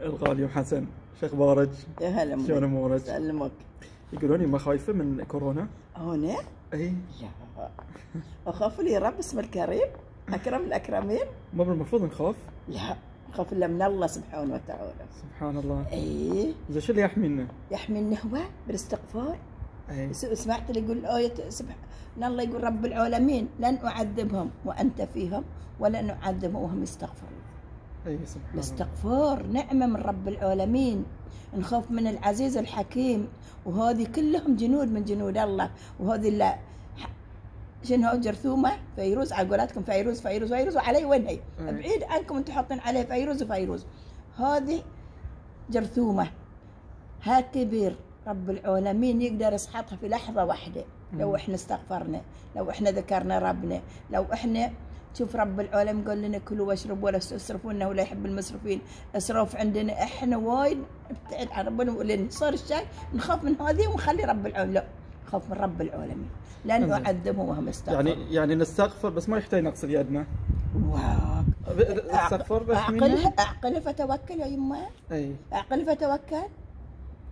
الغالي وحسن شو أخبارك؟ يا هلا. شلون أمورك؟ سلمك يقولون ما خايفة من كورونا؟ هنا إي. لا أخاف لي رب اسم الكريم. أكرم الأكرمين. ما المفروض نخاف؟ لا. اخاف إلا من الله سبحانه وتعالى. سبحان الله. اي زين شو اللي يحمينا؟ يحمي هو بالاستغفار. إي. س- سمعت اللي يقول آية سبحان الله يقول رب العالمين لن أعذبهم وأنت فيهم ولن أعذبهم وهم يستغفرون. الاستغفار نعمة من رب العالمين. نخاف من العزيز الحكيم. وهذه كلهم جنود من جنود الله. وهذه لا شنو جرثومة فيروس على قولاتكم فيروس فيروس فيروس وعلي وين هي أي. بعيد عنكم أنتم حاطين عليه فيروس وفيروس هذه جرثومة. ها كبير. رب العالمين يقدر يسحطها في لحظة واحدة. لو مم. إحنا استغفرنا لو إحنا ذكرنا ربنا لو إحنا شوف رب العالمين قال لنا كلوا واشربوا ولا تسرفوا إنه لا يحب المسرفين. اسراف عندنا إحنا وايد نبتعد عن ربنا ولين صار الشيء نخاف من هذه ونخلي رب العالمين لا نخاف من رب العالمين. لن انزين. اعذبهم وهم يستغفرون. يعني يعني نستغفر بس ما يحتاج نغسل يدنا. واو. أستغفر بس اعقلها؟ اعقلها فتوكل يا يما أي. أعقل فتوكل.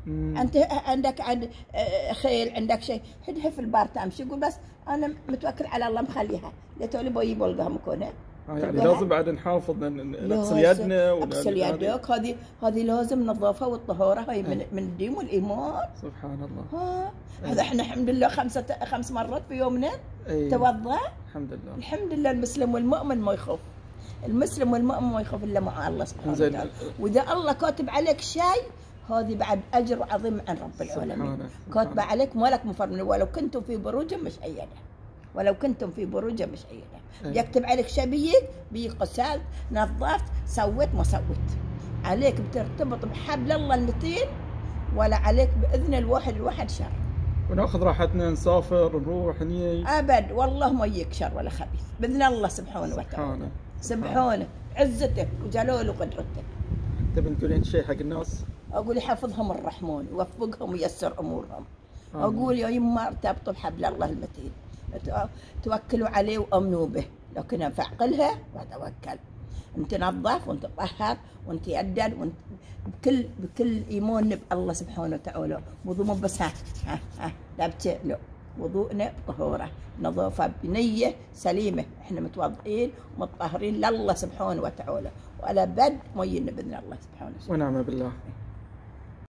مم. أنت عندك عند آه، خيل عندك شيء. حدها في البار تمشي قول بس أنا متوكل على الله مخليها. لا تولي بوي بلقها مكونه آه يعني؟ لازم بعد نحافظ نغسل. يدنا هذه- يدك. هذه هذه لازم نظافة والطهارة هاي من أي. من الدين والإيمان. سبحان الله. ها؟ أي. هذا إحنا الحمد لله خمسه خمس مرات في يومنا. اي توضأ. الحمد لله. الحمد لله المسلم والمؤمن ما يخاف المسلم والمؤمن ما يخاف إلا مع الله سبحانه. وتعالى. وإذا الله كاتب عليك شيء هذه بعد أجر عظيم عن رب العالمين. سبحانه. كاتب سبحانه. عليك مالك مفر منه ولو كنتم في بروج مشيدة ولو كنتم في بروج مشيدة أي. يكتب عليك شيء بيك بيك غسلت نظفت سويت ما سويت عليك بترتبط بحبل الله المتين ولا عليك بإذن الواحد الواحد شر. وناخذ راحتنا نسافر نروح نيجي. أبد. والله ما يجيك شر ولا خبيث. بإذن الله سبحانه وتعالى. سبحانه. سبحانه. عزته وجلاله وقدرته تبي تقولين شيء حق الناس؟ أقول يحفظهم الرحمن يوفقهم وييسر أمورهم. آمين. أقول يا يما أرتبطوا بحبل الله المتين. ت- توكلوا عليه وأمنوا به. لكن فعقلها وتوكل أنت نظف وأنت طهر وأنت يدد وأنت بكل بكل إيمان بالله سبحانه وتعالى. وضوء مو بس ها ها ها لا لا. وضوءنا بطهوره. نظافة بنية سليمة. إحنا متوضئين ومطهرين لله سبحانه وتعالى. ولا بد مينا بإذن الله سبحانه وتعالى. ونعم بالله.